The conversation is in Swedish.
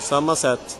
På samma sätt